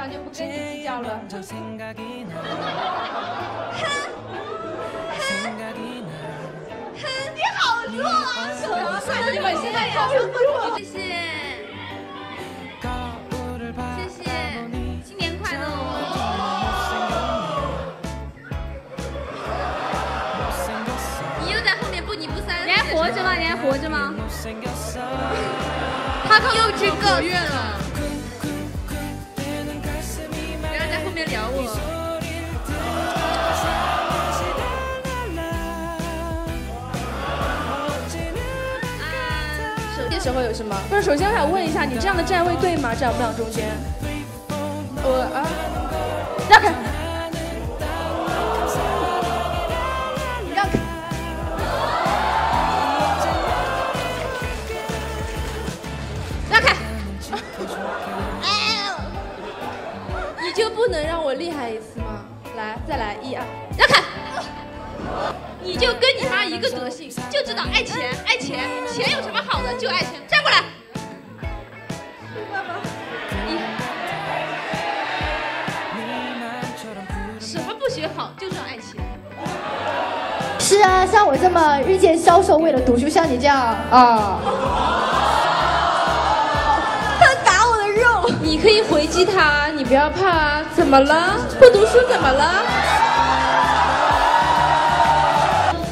在你生日的份上，就不跟你计较了。你好弱啊！什么？你们现在好弱。谢谢，谢谢，新年快乐哦！你又在后面不你不三，你还活着吗？你还活着吗？他又去个月了，聊我。时候有什么？不是，首先我想问一下，你这样的站位对吗？站我们俩中间。我啊，你就不能让我厉害一次吗？来，再来，一二，让开。你就跟你妈一个德行，就知道爱钱，爱钱，钱有什么好的？就爱钱，站过来。什么不学好，就知道爱钱。是啊，像我这么日渐消瘦，为了读书，像你这样啊，可以回击他，你不要怕。怎么了？不读书怎么了？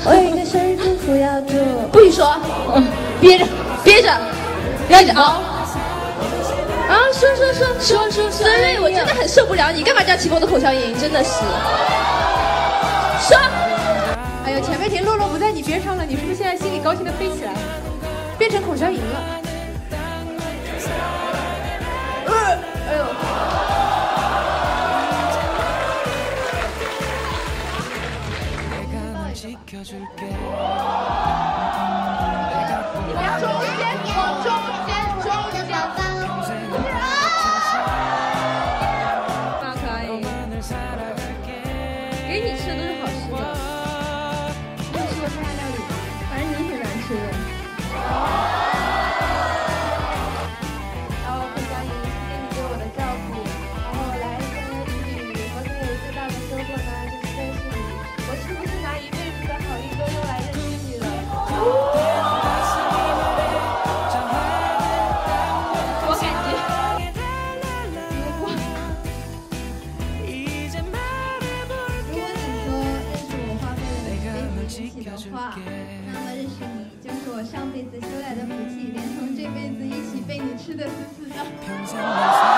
我有一个生日祝福要祝，不许说，憋着，憋着，憋着啊！啊，说说说说说说，对，我真的很受不了你，干嘛这样起我的口腔音？真的是，说，哎呦，前面停，洛洛不在你边上了，你是不是现在心里高兴的飞起来，变成口腔音了？ 지켜줄게 내가 아, 给你吃的都是好吃的。上辈子修来的福气，连同这辈子一起被你吃的死死的。